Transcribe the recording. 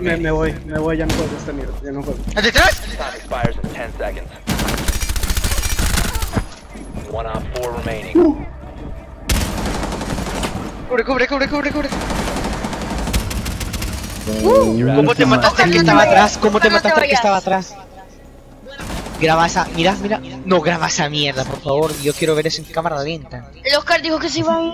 Me, me voy, me voy, ya no juego esta mierda, ya no juego. ¿Detrás? Time expires in seconds. One op four remaining. Cubre, cubre, cubre, cubre, cubre. Uh. Uh. ¿Cómo te mataste al que estaba atrás? ¿Cómo te mataste al que estaba atrás? Graba esa, mira, mira. No, graba esa mierda, por favor. Yo quiero ver eso en cámara lenta. El Oscar dijo que se iba a ir.